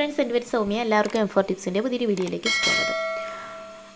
Friends എന്റെ പേര് സൗമ്യ എല്ലാവർക്കും എം ഫോർ ടിപ്സിന്റെ പുതിയൊരു വീഡിയോയിലേക്ക് സ്വാഗതം.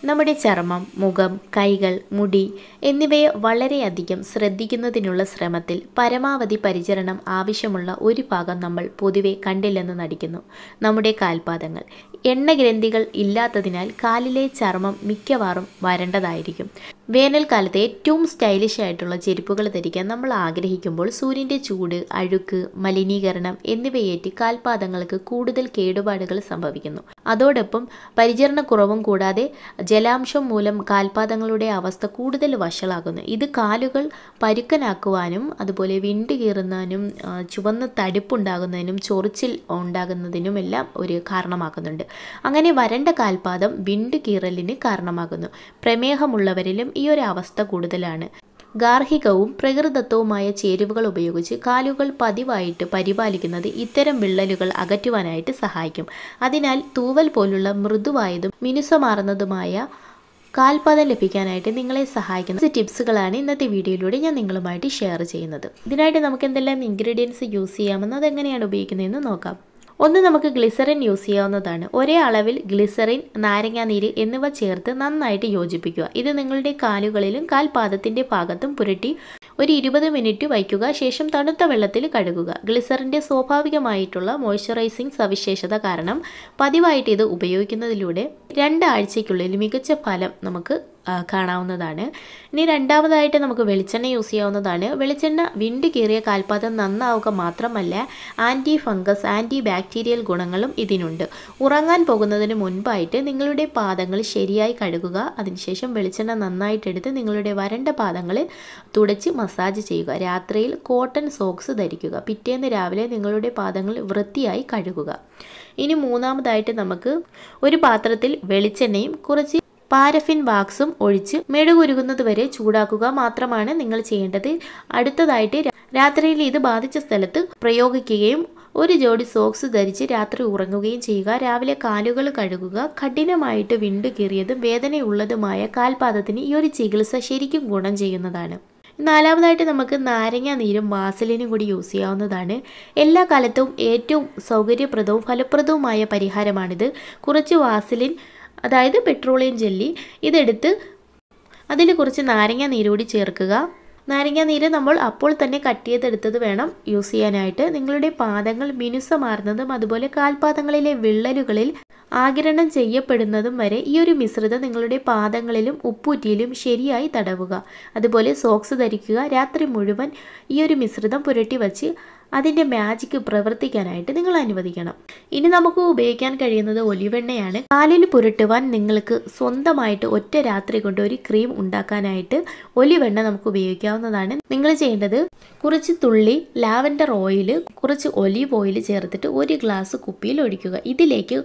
നമ്മുടെ ചർമ്മം മുഖം കൈകൾ മുടി എന്നിവയെ വളരെയധികം ശ്രദ്ധിക്കുന്നതിനുള്ള ശ്രമത്തിൽ പരമാവധി പരിചരണം ആവശ്യമുള്ള ഒരു ഭാഗം നമ്മൾ പൊതുവെ കണ്ടില്ലെന്ന് നടിക്കുന്നു. നമ്മുടെ കാൽപാദങ്ങൾ എണ്ണഗ്രന്ഥികൾ ഇല്ലാത്തതിനാൽ കാലിലെ ചർമ്മം മിക്കവാറും വരണ്ടതായിരിക്കും. വേനൽക്കാലത്ത് ഏറ്റവും സ്റ്റൈലിഷ് ആയിട്ടുള്ള ചെരുപ്പുകൾ ധരിക്കാൻ നമ്മൾ ആഗ്രഹിക്കുമ്പോൾ സൂര്യന്റെ ചൂട് അഴുക്ക് മലിനീകരണം എന്നിവയേറ്റ് കാൽപാദങ്ങൾക്ക് കൂടുതൽ കേടുപാടുകൾ സംഭവിക്കുന്നു. അതോടൊപ്പം പരിചരണക്കുറവും കൂടാതെ ജലാംശം മൂലം കാൽപാദങ്ങളുടെ അവസ്ഥ കൂടുതൽ വഷളാകുന്നു. ഇത് കാലുകൾ പരുക്കനാക്കുവാനും അതുപോലെ വിണ്ട് കീറുന്നതിനും ചുവന്ന തടിപ്പുണ്ടാകുന്നതിനും ചൊറിച്ചിൽ ഉണ്ടാകുന്നതിനുമെല്ലാം ഒരു കാരണമാക്കുന്നുണ്ട്. അങ്ങനെ വരണ്ട കാൽപാദം വിണ്ട് കീറലിന് കാരണമാകുന്നു. പ്രമേഹമുള്ളവരിലും ഈ ഒരു അവസ്ഥ കൂടുതലാണ്. ഗാർഹികവും പ്രകൃതത്വവുമായ ചേരുവകൾ ഉപയോഗിച്ച് കാലുകൾ പതിവായിട്ട് പരിപാലിക്കുന്നത് ഇത്തരം വിള്ളലുകൾ അകറ്റുവാനായിട്ട് സഹായിക്കും. അതിനാൽ തൂവൽ പോലുള്ള മൃദുവായതും മിനുസമാർന്നതുമായ കാൽപാദം ലഭിക്കാനായിട്ട് നിങ്ങളെ സഹായിക്കുന്ന ടിപ്സുകളാണ് ഇന്നത്തെ വീഡിയോയിലൂടെ ഞാൻ നിങ്ങളുമായിട്ട് ഷെയർ ചെയ്യുന്നത്. ഇതിനായിട്ട് നമുക്ക് എന്തെല്ലാം ഇൻഗ്രീഡിയൻസ് യൂസ് ചെയ്യാമെന്ന് അതെങ്ങനെയാണ് ഉപയോഗിക്കുന്നതെന്ന് നോക്കാം. ഒന്ന് നമുക്ക് ഗ്ലിസറിൻ യൂസ് ചെയ്യാവുന്നതാണ്. ഒരേ അളവിൽ ഗ്ലിസറിൻ നാരങ്ങാനീര് എന്നിവ ചേർത്ത് നന്നായിട്ട് യോജിപ്പിക്കുക. ഇത് നിങ്ങളുടെ കാലുകളിലും കാൽപാദത്തിന്റെ ഭാഗത്തും പുരട്ടി ഒരു ഇരുപത് മിനിറ്റ് വയ്ക്കുക. ശേഷം തണുത്ത വെള്ളത്തിൽ കഴുകുക. ഗ്ലിസറിന്റെ സ്വാഭാവികമായിട്ടുള്ള മോയ്സ്ചറൈസിംഗ് സവിശേഷത കാരണം പതിവായിട്ട് ഇത് ഉപയോഗിക്കുന്നതിലൂടെ രണ്ടാഴ്ചയ്ക്കുള്ളിൽ മികച്ച ഫലം നമുക്ക് കാണാവുന്നതാണ്. ഇനി രണ്ടാമതായിട്ട് നമുക്ക് വെളിച്ചെണ്ണ യൂസ് ചെയ്യാവുന്നതാണ്. വെളിച്ചെണ്ണ വിണ്ട് കീറിയ കാൽപാദം നന്നാവുക മാത്രമല്ല ആന്റി ഫംഗസ് ആന്റി ബാക്ടീരിയൽ ഗുണങ്ങളും ഇതിനുണ്ട്. ഉറങ്ങാൻ പോകുന്നതിന് മുൻപായിട്ട് നിങ്ങളുടെ പാദങ്ങൾ ശരിയായി കഴുകുക അതിനുശേഷം വെളിച്ചെണ്ണ നന്നായിട്ടെടുത്ത് നിങ്ങളുടെ വരണ്ട പാദങ്ങൾ തുടച്ച് മസാജ് ചെയ്യുക രാത്രിയിൽ കോട്ടൺ സോക്സ് ധരിക്കുക പിറ്റേന്ന് രാവിലെ നിങ്ങളുടെ പാദങ്ങൾ വൃത്തിയായി കഴുകുക. ഇനി മൂന്നാമതായിട്ട് നമുക്ക് ഒരു പാത്രത്തിൽ വെളിച്ചെണ്ണയും കുറച്ച് പാരഫിൻ വാക്സും ഒഴിച്ച് മെഴുകുരുകുന്നത് വരെ ചൂടാക്കുക മാത്രമാണ് നിങ്ങൾ ചെയ്യേണ്ടത്. അടുത്തതായിട്ട് രാത്രിയിൽ ഇത് ബാധിച്ച സ്ഥലത്ത് പ്രയോഗിക്കുകയും ഒരു ജോഡി സോക്സ് ധരിച്ച് രാത്രി ഉറങ്ങുകയും ചെയ്യുക. രാവിലെ കാലുകൾ കഴുകുക കഠിനമായിട്ട് വിണ്ടു കീറിയതും വേദനയുള്ളതുമായ കാൽപാദത്തിന് ഈ ഒരു ചികിത്സ ശരിക്കും ഗുണം ചെയ്യുന്നതാണ്. നാലാമതായിട്ട് നമുക്ക് നാരങ്ങ നീരും വാസലിനും കൂടി യൂസ് ചെയ്യാവുന്നതാണ്. എല്ലാ കാലത്തും ഏറ്റവും സൗകര്യപ്രദവും ഫലപ്രദവുമായ പരിഹാരമാണിത്. കുറച്ച് വാസലിൻ അതായത് പെട്രോളിയം ജെല്ലി. ഇതെടുത്ത് അതിൽ കുറച്ച് നാരങ്ങ നീര് കൂടി ചേർക്കുക. നാരങ്ങ നീര് നമ്മൾ അപ്പോൾ തന്നെ കട്ട് ചെയ്തെടുത്തത് വേണം യൂസ് ചെയ്യാനായിട്ട്. നിങ്ങളുടെ പാദങ്ങൾ മിനുസമാർന്നതും അതുപോലെ കാൽപാദങ്ങളിലെ വിള്ളലുകളിൽ ആഗിരണം ചെയ്യപ്പെടുന്നതും വരെ ഈ ഒരു മിശ്രിതം നിങ്ങളുടെ പാദങ്ങളിലും ഉപ്പൂറ്റിയിലും ശരിയായി തടവുക. അതുപോലെ സോക്സ് ധരിക്കുക. രാത്രി മുഴുവൻ ഈ ഒരു മിശ്രിതം പുരട്ടി വച്ച് അതിന്റെ മാജിക്ക് പ്രവർത്തിക്കാനായിട്ട് നിങ്ങൾ അനുവദിക്കണം. ഇനി നമുക്ക് ഉപയോഗിക്കാൻ കഴിയുന്നത് ഒലിവെണ്ണയാണ് കാലിൽ പുരട്ടുവാൻ നിങ്ങൾക്ക് സ്വന്തമായിട്ട് ഒറ്റ രാത്രി കൊണ്ട് ഒരു ക്രീം ഉണ്ടാക്കാനായിട്ട് ഒലിവെണ്ണ നമുക്ക് ഉപയോഗിക്കാവുന്നതാണ്. നിങ്ങൾ ചെയ്യേണ്ടത് കുറച്ച് തുള്ളി ലാവൻഡർ ഓയിൽ കുറച്ച് ഒലിവ് ഓയിൽ ചേർത്തിട്ട് ഒരു ഗ്ലാസ് കുപ്പിയിൽ ഒഴിക്കുക. ഇതിലേക്ക്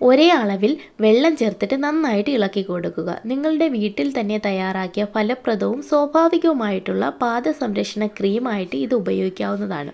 ഒരേ അളവിൽ വെള്ളം ചേർത്തിട്ട് നന്നായിട്ട് ഇളക്കി കൊടുക്കുക. നിങ്ങളുടെ വീട്ടിൽ തന്നെ തയ്യാറാക്കിയ ഫലപ്രദവും സ്വാഭാവികവുമായിട്ടുള്ള പാദ സംരക്ഷണ ക്രീമായിട്ട് ഇത് ഉപയോഗിക്കാവുന്നതാണ്.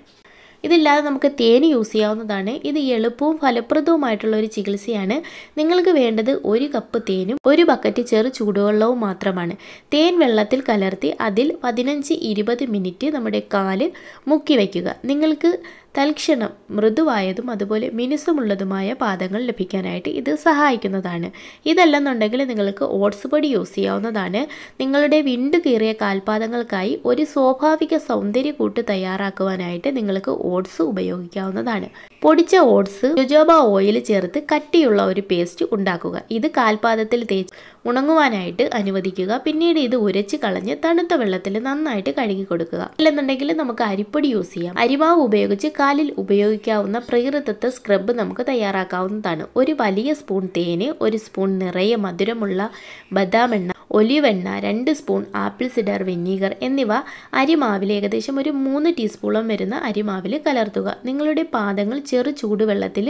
ഇതില്ലാതെ നമുക്ക് തേൻ യൂസ് ചെയ്യാവുന്നതാണ്. ഇത് എളുപ്പവും ഫലപ്രദവുമായിട്ടുള്ള ഒരു ചികിത്സയാണ്. നിങ്ങൾക്ക് വേണ്ടത് ഒരു കപ്പ് തേനും ഒരു ബക്കറ്റ് ചെറു ചൂടുവെള്ളവും മാത്രമാണ്. തേൻ വെള്ളത്തിൽ കലർത്തി അതിൽ പതിനഞ്ച് ഇരുപത് മിനിറ്റ് നമ്മുടെ കാൽ മുക്കി വയ്ക്കുക നിങ്ങൾക്ക് തൽക്ഷണം മൃദുവായതും അതുപോലെ മിനുസമുള്ളതുമായ പാദങ്ങൾ ലഭിക്കാനായിട്ട് ഇത് സഹായിക്കുന്നതാണ്. ഇതല്ലെന്നുണ്ടെങ്കിൽ നിങ്ങൾക്ക് ഓട്സ് പൊടി യൂസ് ചെയ്യാവുന്നതാണ്. നിങ്ങളുടെ വിണ്ടു കീറിയ കാൽപാദങ്ങൾക്കായി ഒരു സ്വാഭാവിക സൗന്ദര്യ കൂട്ട് തയ്യാറാക്കുവാനായിട്ട് നിങ്ങൾക്ക് ഓട്സ് ഉപയോഗിക്കാവുന്നതാണ്. പൊടിച്ച ഓട്സ് ജുജോബ ഓയിൽ ചേർത്ത് കട്ടിയുള്ള ഒരു പേസ്റ്റ് ഉണ്ടാക്കുക. ഇത് കാൽപാദത്തിൽ തേച്ച് ഉണങ്ങുവാനായിട്ട് അനുവദിക്കുക. പിന്നീട് ഇത് ഉരച്ച് കളഞ്ഞ് തണുത്ത വെള്ളത്തിൽ നന്നായിട്ട് കഴുകി കൊടുക്കുക. അല്ലെന്നുണ്ടെങ്കിൽ നമുക്ക് അരിപ്പൊടി യൂസ് ചെയ്യാം. അരിമാവ് ഉപയോഗിച്ച് കാലിൽ ഉപയോഗിക്കാവുന്ന പ്രകൃതത്തെ സ്ക്രബ് നമുക്ക് തയ്യാറാക്കാവുന്നതാണ്. ഒരു വലിയ സ്പൂൺ തേന് ഒരു സ്പൂൺ നിറയെ മധുരമുള്ള ബദാം എണ്ണ ഒലിവെണ്ണ രണ്ട് സ്പൂൺ ആപ്പിൾ സിഡർ വിനീഗർ എന്നിവ അരിമാവിൽ ഏകദേശം ഒരു മൂന്ന് ടീസ്പൂണോളം വരുന്ന അരിമാവിൽ കലർത്തുക. നിങ്ങളുടെ പാദങ്ങൾ ചെറു ചൂടുവെള്ളത്തിൽ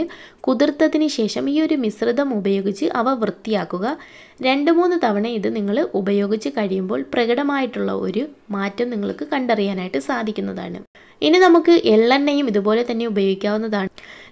കുതിർത്തതിന് ശേഷം ഈ ഒരു മിശ്രിതം ഉപയോഗിച്ച് അവ വൃത്തിയാക്കുക. രണ്ട് മൂന്ന് തവണ ഇത് നിങ്ങൾ ഉപയോഗിച്ച് കഴിയുമ്പോൾ പ്രകടമായിട്ടുള്ള ഒരു മാറ്റം നിങ്ങൾക്ക് കണ്ടറിയാനായിട്ട് സാധിക്കുന്നതാണ്. ഇനി നമുക്ക് എള്ളെണ്ണയും ഇതുപോലെ തന്നെ ഉപയോഗിക്കാവുന്നതാണ്.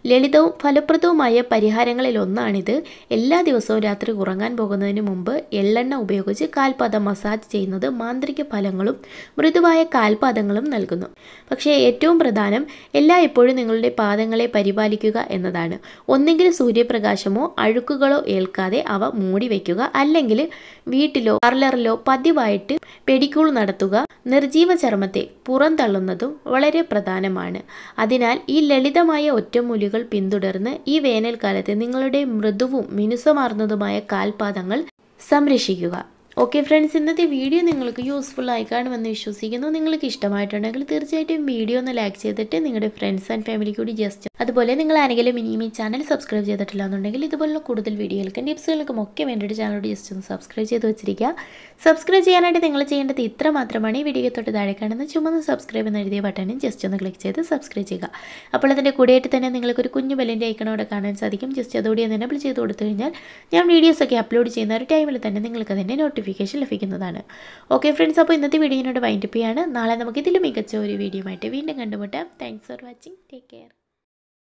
ലളിതവും ഫലപ്രദവുമായ പരിഹാരങ്ങളിൽ ഒന്നാണിത്. എല്ലാ ദിവസവും രാത്രി ഉറങ്ങാൻ പോകുന്നതിന് മുമ്പ് എള്ളെണ്ണ ഉപയോഗിച്ച് കാൽപാദം മസാജ് ചെയ്യുന്നത് മാന്ത്രിക ഫലങ്ങളും മൃദുവായ കാൽപാദങ്ങളും നൽകുന്നു. പക്ഷേ ഏറ്റവും പ്രധാനം എല്ലാ എപ്പോഴും നിങ്ങളുടെ പാദങ്ങളെ പരിപാലിക്കുക എന്നതാണ്. ഒന്നെങ്കിൽ സൂര്യപ്രകാശമോ അഴുക്കുകളോ ഏൽക്കാതെ അവ മൂടി വയ്ക്കുക അല്ലെങ്കിൽ വീട്ടിലോ പാർലറിലോ പതിവായിട്ട് പെഡിക്യൂൾ നടത്തുക നിർജീവ ചർമ്മത്തെ പുറന്തള്ളുന്നതും വളരെ പ്രധാനമാണ്. അതിനാൽ ഈ ലളിതമായ ഒറ്റമൂലികൾ പിന്തുടർന്ന് ഈ വേനൽക്കാലത്ത് നിങ്ങളുടെ മൃദുവും മിനുസമാർന്നതുമായ കാൽപാദങ്ങൾ സംരക്ഷിക്കുക. ഓക്കെ ഫ്രണ്ട്സ് ഇന്നത്തെ വീഡിയോ നിങ്ങൾക്ക് യൂസ്ഫുൾ ആയി കാണുമെന്ന് വിശ്വസിക്കുന്നു. നിങ്ങൾക്ക് ഇഷ്ടമായിട്ടുണ്ടെങ്കിൽ തീർച്ചയായിട്ടും വീഡിയോ ഒന്ന് ലൈക്ക് ചെയ്തിട്ട് നിങ്ങളുടെ ഫ്രണ്ട്സ് ആൻഡ് ഫാമിലി കൂടി ജസ്റ്റ് അതുപോലെ നിങ്ങൾ ആരെങ്കിലും ഇനിയും ഈ ചാനൽ സബ്സ്ക്രൈബ് ചെയ്തിട്ടില്ല എന്നുണ്ടെങ്കിൽ ഇതുപോലുള്ള കൂടുതൽ വീഡിയോകൾക്കും ടിപ്സുകൾക്കും ഒക്കെ വേണ്ടിയിട്ട് ചാനലോട് ജസ്റ്റ് ഒന്ന് സബ്സ്ക്രൈബ് ചെയ്ത് വെച്ചിരിക്കുക. സബ്സ്ക്രൈബ് ചെയ്യാനായിട്ട് നിങ്ങൾ ചെയ്യേണ്ടത് ഇത്ര മാത്രമാണ്. ഈ വീഡിയോ തൊട്ട് താഴെ കാണുന്ന ചുമന്ന സബ്സ്ക്രൈബ് എന്ന് എഴുതിയ ബട്ടണിൽ ജസ്റ്റ് ഒന്ന് ക്ലിക്ക് ചെയ്ത് സബ്സ്ക്രൈബ് ചെയ്യുക. അപ്പോൾ അതിന്റെ കൂടെയായിട്ട് തന്നെ നിങ്ങൾക്കൊരു കുഞ്ഞു ബെല്ലിന്റെ ഐക്കണോടെ കാണാൻ സാധിക്കും. ജസ്റ്റ് അതോടെ എനബിൾ ചെയ്ത് കൊടുത്തു കഴിഞ്ഞാൽ ഞാൻ വീഡിയോസൊക്കെ അപ്ലോഡ് ചെയ്യുന്ന ഒരു ടൈമിൽ തന്നെ നിങ്ങൾക്ക് അതിന്റെ നോട്ടിഫിക്കേഷൻ ലഭിക്കുന്നതാണ്. ഓക്കെ ഫ്രണ്ട്സ് അപ്പോൾ ഇന്നത്തെ വീഡിയോ വൈൻഡപ്പ് ചെയ്യാണ്. നാളെ നമുക്ക് ഇതിലും മികച്ച ഒരു വീഡിയോ ആയിട്ട് വീണ്ടും കണ്ടുമുട്ടാം. Thanks for watching take care